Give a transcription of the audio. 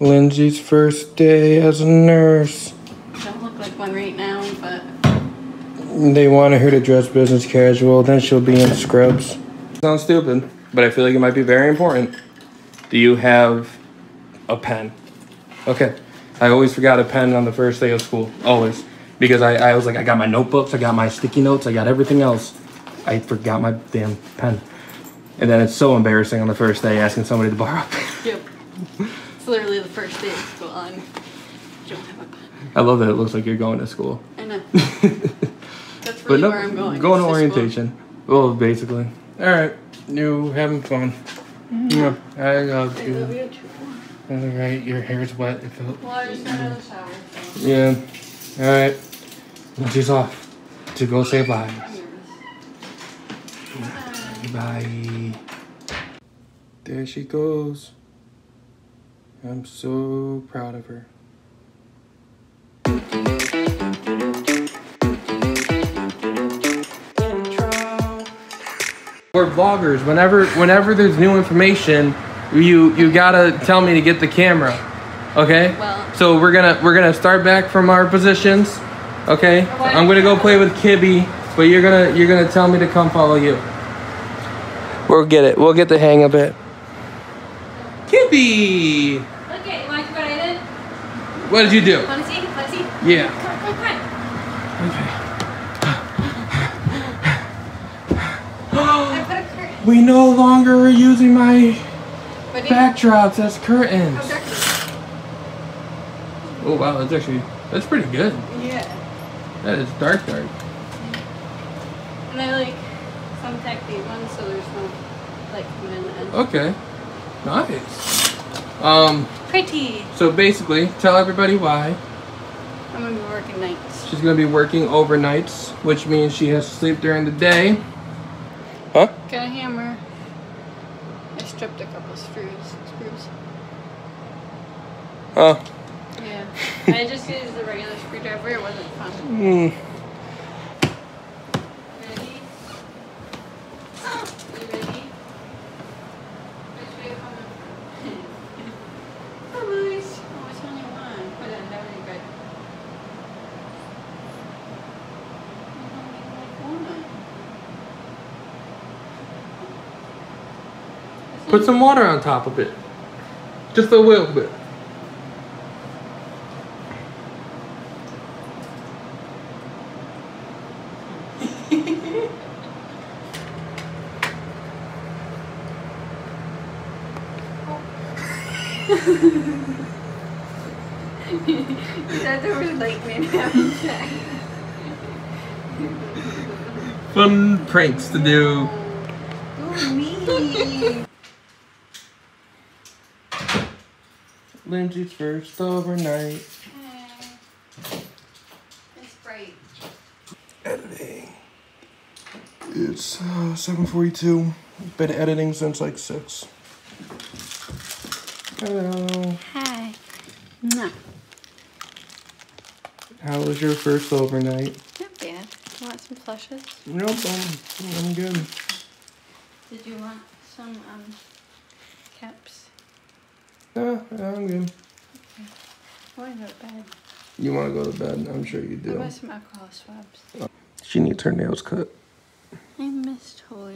Lindsey's first day as a nurse. Don't look like one right now, but They wanted her to dress business casual, then she'll be in scrubs. Sounds stupid, but I feel like it might be very important. Do you have a pen? Okay. I always forgot a pen on the first day of school. Always. Because I, I was like, I got my notebooks, I got my sticky notes, I got everything else. I forgot my damn pen. And then it's so embarrassing on the first day asking somebody to borrow. a pen. yep. It's literally the first day of school and you don't have a pen. I love that it looks like you're going to school. I know. That's But really no, where I'm going. going to to orientation. Well, basically. All right, you having fun? Mm-hmm. Yeah, I love School. I you. love you too. All right, your hair's wet. If it, Well, I just got out of the shower. So. yeah. All right, Well, she's off to go save lives. Bye. There she goes. I'm so proud of her. We're vloggers. Whenever whenever there's new information, you you gotta tell me to get the camera. Okay? Well- So we're gonna we're gonna start back from our positions. Okay? I'm gonna go play with Kibby, but you're gonna you're gonna tell me to come follow you. We'll get it. We'll get the hang of it. Kibby! Okay, you want what I did? What did you do? Want to see? Want to see? Yeah. Come, come, come. Okay. I put a curtain. We no longer are using my What do you backdrops as curtains. Oh, How dark is it? Oh wow, that's actually that's pretty good. Yeah. That is dark dark. And I like some tech these ones so there's no light coming in the end. Okay. Nice. Um Pretty. so basically tell everybody why. I'm gonna be working nights. She's gonna be working overnights, which means she has to sleep during the day. Huh? Got a hammer. I stripped a couple screws. Screws. Oh. Yeah. I just used the regular screwdriver. It wasn't fun. Hmm. Ready? You ready? Which way you coming? Oh, Luis. Oh, which one you want? Put it. That would be good. You don't even like one. This Put some water on top of it. Just a little bit. You said there was lightning outside. Fun pranks to do. Oh, me. Lindsey's first overnight. It's bright. Editing. It's uh, 7:42. Been editing since like six. Hello. Hi. Mwah. How was your first overnight? Not bad. You want some plushes? Nope, I'm, I'm good. Did you want some um caps? Uh, I'm good. I want to go to bed. You want to go to bed? I'm sure you do. I want some alcohol swabs. She needs her nails cut. I miss toys. Oh.